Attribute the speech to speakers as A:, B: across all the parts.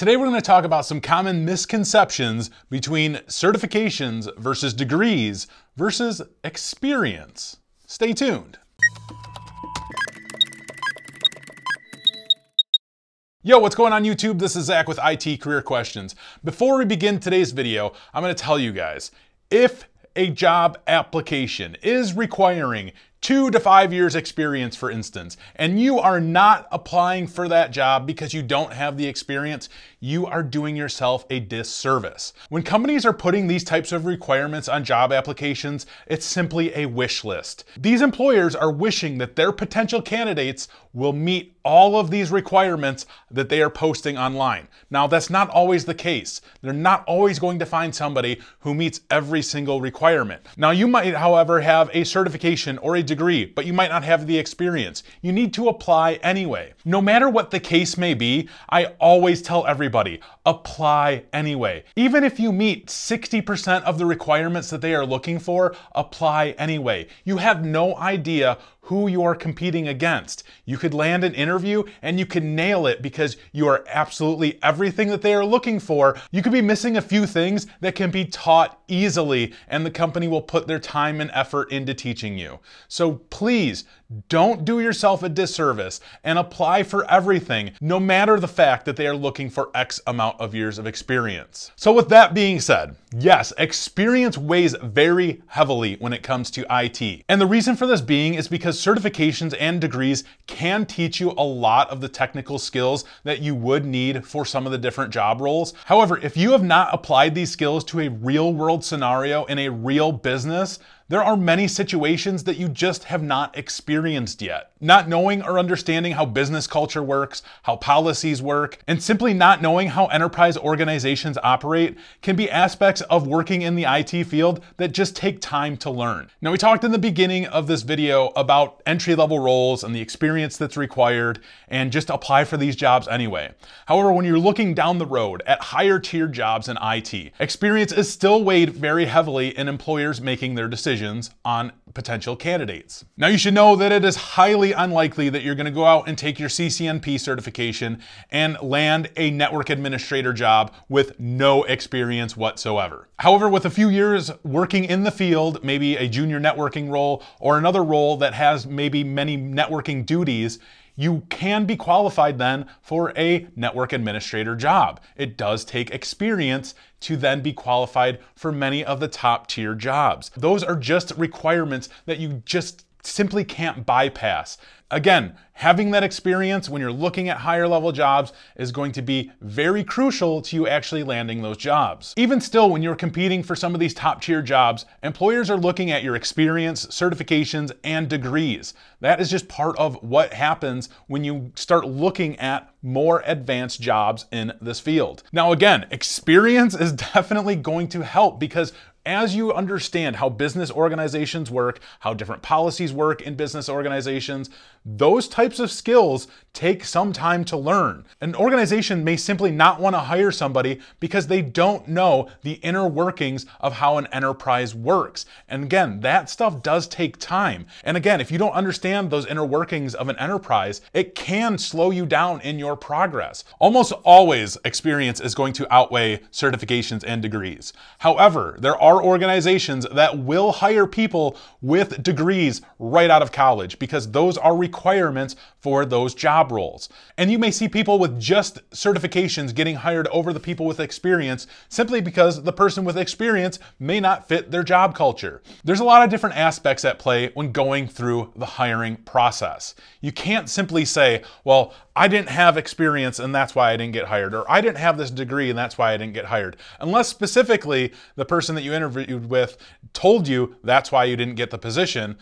A: Today we're going to talk about some common misconceptions between certifications versus degrees versus experience. Stay tuned. Yo, what's going on YouTube? This is Zach with IT Career Questions. Before we begin today's video, I'm going to tell you guys, if a job application is requiring two to five years experience, for instance, and you are not applying for that job because you don't have the experience, you are doing yourself a disservice. When companies are putting these types of requirements on job applications, it's simply a wish list. These employers are wishing that their potential candidates will meet all of these requirements that they are posting online. Now, that's not always the case. They're not always going to find somebody who meets every single requirement. Now, you might, however, have a certification or a degree, but you might not have the experience. You need to apply anyway. No matter what the case may be, I always tell everybody, apply anyway. Even if you meet 60% of the requirements that they are looking for, apply anyway. You have no idea who you are competing against. You could land an interview and you could nail it because you are absolutely everything that they are looking for. You could be missing a few things that can be taught easily and the company will put their time and effort into teaching you. So please don't do yourself a disservice and apply for everything, no matter the fact that they are looking for X amount of years of experience. So, with that being said, yes, experience weighs very heavily when it comes to IT. And the reason for this being is because certifications and degrees can teach you a lot of the technical skills that you would need for some of the different job roles. However, if you have not applied these skills to a real world scenario in a real business, there are many situations that you just have not experienced yet. Not knowing or understanding how business culture works, how policies work, and simply not knowing how enterprise organizations operate can be aspects of working in the IT field that just take time to learn. Now, we talked in the beginning of this video about entry level roles and the experience that's required, and just apply for these jobs anyway. However, when you're looking down the road at higher tier jobs in IT, experience is still weighed very heavily in employers making their decisions decisions on potential candidates. Now, you should know that it is highly unlikely that you're going to go out and take your CCNP certification and land a network administrator job with no experience whatsoever. However, with a few years working in the field, maybe a junior networking role or another role that has maybe many networking duties, you can be qualified then for a network administrator job. It does take experience to then be qualified for many of the top tier jobs. Those are just requirements that you just simply can't bypass. Again, having that experience when you're looking at higher level jobs is going to be very crucial to you actually landing those jobs. Even still, when you're competing for some of these top tier jobs, employers are looking at your experience, certifications, and degrees. That is just part of what happens when you start looking at more advanced jobs in this field. Now, again, experience is definitely going to help because as you understand how business organizations work, how different policies work in business organizations, those types of skills take some time to learn. An organization may simply not want to hire somebody because they don't know the inner workings of how an enterprise works. And again, that stuff does take time. And again, if you don't understand those inner workings of an enterprise, it can slow you down in your progress. Almost always, experience is going to outweigh certifications and degrees. However, there are organizations that will hire people with degrees right out of college because those are requirements for those job roles. And you may see people with just certifications getting hired over the people with experience simply because the person with experience may not fit their job culture. There's a lot of different aspects at play when going through the hiring process. You can't simply say, well, I didn't have experience and that's why I didn't get hired, or I didn't have this degree and that's why I didn't get hired. Unless specifically the person that you interviewed with told you that's why you didn't get the position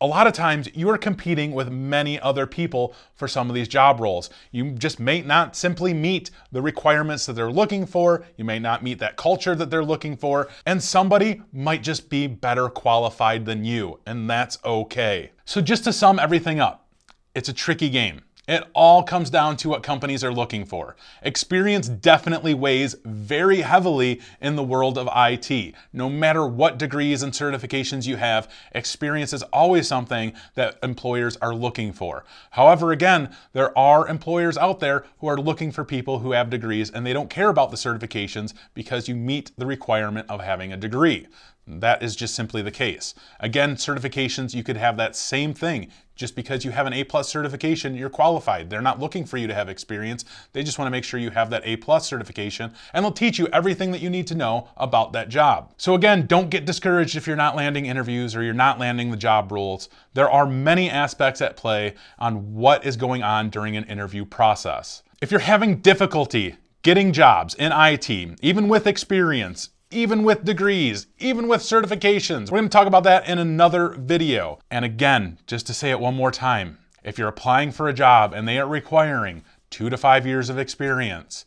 A: a lot of times you are competing with many other people for some of these job roles. You just may not simply meet the requirements that they're looking for. You may not meet that culture that they're looking for. And somebody might just be better qualified than you. And that's okay. So, just to sum everything up, it's a tricky game. It all comes down to what companies are looking for. Experience definitely weighs very heavily in the world of IT. No matter what degrees and certifications you have, experience is always something that employers are looking for. However, again, there are employers out there who are looking for people who have degrees and they don't care about the certifications because you meet the requirement of having a degree. That is just simply the case. Again, certifications, you could have that same thing. Just because you have an A plus certification, you're qualified. They're not looking for you to have experience. They just want to make sure you have that A plus certification and they'll teach you everything that you need to know about that job. So again, don't get discouraged if you're not landing interviews or you're not landing the job roles. There are many aspects at play on what is going on during an interview process. If you're having difficulty getting jobs in IT, even with experience, even with degrees, even with certifications. We're gonna talk about that in another video. And again, just to say it one more time, if you're applying for a job and they are requiring two to five years of experience,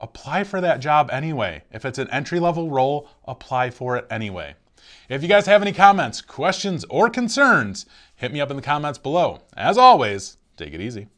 A: apply for that job anyway. If it's an entry level role, apply for it anyway. If you guys have any comments, questions, or concerns, hit me up in the comments below. As always, take it easy.